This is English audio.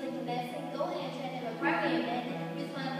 like a medicine, go ahead and have a primary event with one of